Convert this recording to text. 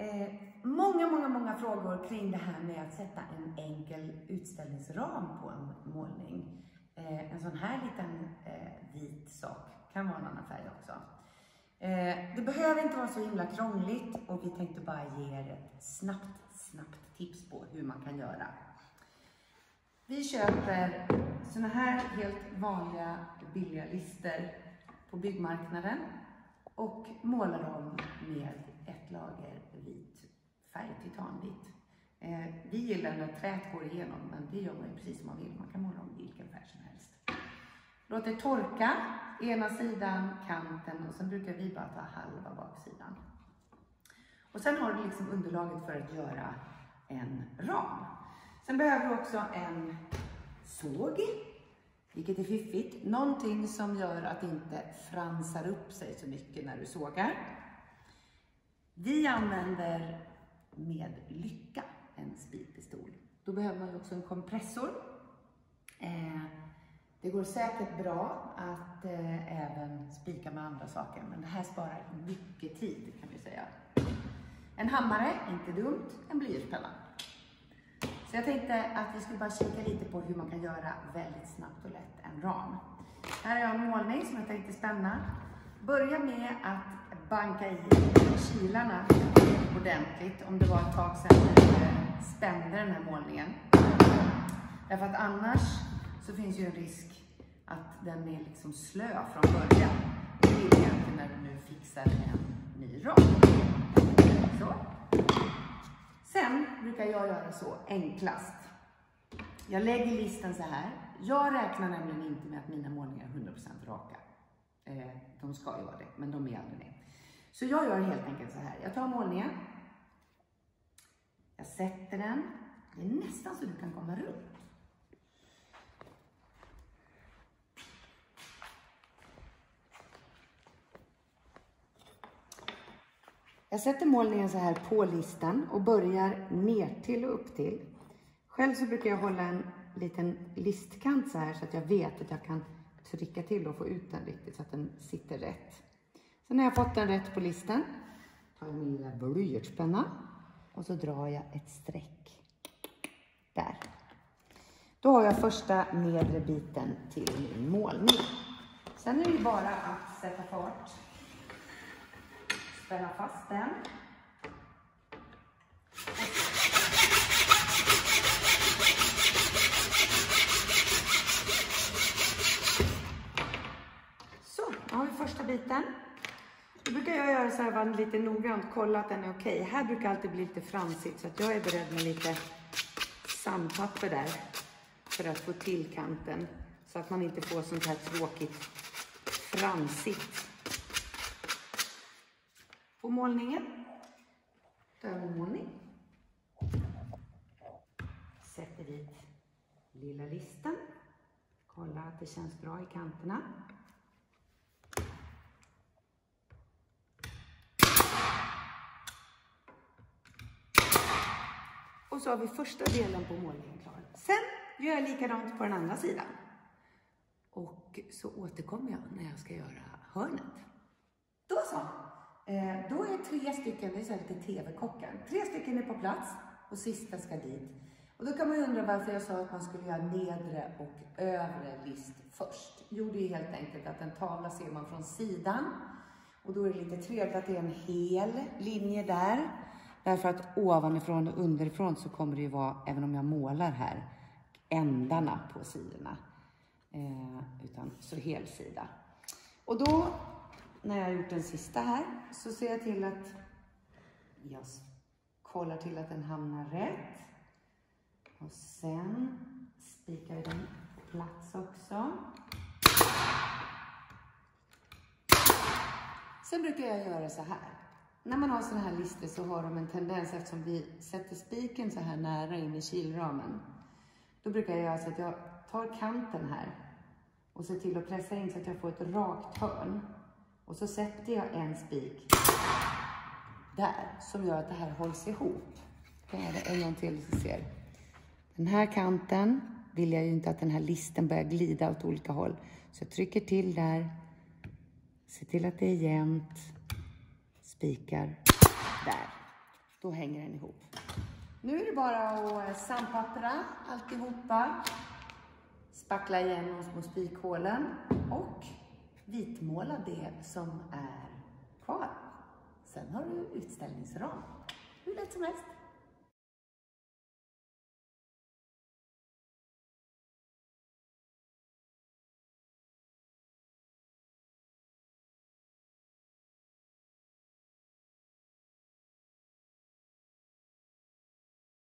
eh, många, många, många frågor kring det här med att sätta en enkel utställningsram på en målning. Eh, en sån här liten eh, vit sak kan vara en annan färg också. Eh, det behöver inte vara så himla krångligt och vi tänkte bara ge er ett snabbt, snabbt tips på hur man kan göra. Vi köper såna här helt vanliga billiga lister på byggmarknaden och målar dem med ett lager vit färg, titanvit. Eh, vi gillar när träet går igenom, men det gör man ju precis som man vill. Man kan måla om vilken färg som helst. Låt det torka, ena sidan, kanten och sen brukar vi bara ta halva baksidan. Och sen har du liksom underlaget för att göra en ram. Sen behöver du också en såg, vilket är fiffigt. Någonting som gör att det inte fransar upp sig så mycket när du sågar. Vi använder med lycka en spikpistol. Då behöver man också en kompressor. Eh, det går säkert bra att eh, även spika med andra saker, men det här sparar mycket tid kan vi säga. En hammare, inte dumt. En blyertspenna. Så jag tänkte att vi skulle bara kika lite på hur man kan göra väldigt snabbt och lätt en ram. Här har jag en målning som jag tänkte spänna. Börja med att banka i kilarna ordentligt om det var ett tag sedan du eh, spände den här målningen. Därför att annars så finns ju en risk att den är liksom slö från början. Det vill jag inte när du nu fixar en ny ram. Så. Sen brukar jag göra så enklast. Jag lägger listen så här. Jag räknar nämligen inte med att mina målningar är 100% raka. De ska ju vara det, men de är aldrig det. Så jag gör helt enkelt så här. Jag tar målningen. Jag sätter den. Det är nästan så du kan komma runt. Jag sätter målningen så här på listan och börjar ner till och upp till. Själv så brukar jag hålla en liten listkant så här så att jag vet att jag kan trycka till och få ut den riktigt så att den sitter rätt. Sen när jag fått den rätt på listan tar min lilla blyertspenna och så drar jag ett streck där. Då har jag första nedre biten till min målning. Sen är det bara att sätta fart spänna fast den. Så, nu har vi första biten. Jag så här, vara lite noggrant, kolla att den är okej. Här brukar alltid bli lite fransigt så att jag är beredd med lite sandpapper där för att få till kanten så att man inte får sånt här tråkigt fransigt på målningen. Övermålning. Sätter dit lilla listen. Kolla att det känns bra i kanterna. Och så har vi första delen på målningen klar. Sen gör jag likadant på den andra sidan. Och så återkommer jag när jag ska göra hörnet. Då så! Eh, då är tre stycken, det är så här lite TV-kockar, tre stycken är på plats och sista ska dit. Och då kan man ju undra varför jag sa att man skulle göra nedre och övre list först. Jo, det är helt enkelt att en tavla ser man från sidan och då är det lite trevligt att det är en hel linje där. Därför att ovanifrån och underifrån så kommer det ju vara, även om jag målar här, ändarna på sidorna. Eh, utan så helsida. Och då när jag har gjort den sista här så ser jag till att jag kollar till att den hamnar rätt. Och sen spikar vi den på plats också. Sen brukar jag göra så här. När man har sådana här listor så har de en tendens, eftersom vi sätter spiken så här nära in i kilramen, då brukar jag göra så att jag tar kanten här och ser till att pressa in så att jag får ett rakt hörn. Och så sätter jag en spik där som gör att det här hålls ihop. Jag göra det en gång till så ser. Den här kanten vill jag ju inte att den här listen börjar glida åt olika håll. Så jag trycker till där. ser till att det är jämnt. Spikar där. Då hänger den ihop. Nu är det bara att eh, sandpappra alltihopa. Spackla igen de små spikhålen och vitmåla det som är kvar. Sen har du utställningsram. Hur lätt som helst.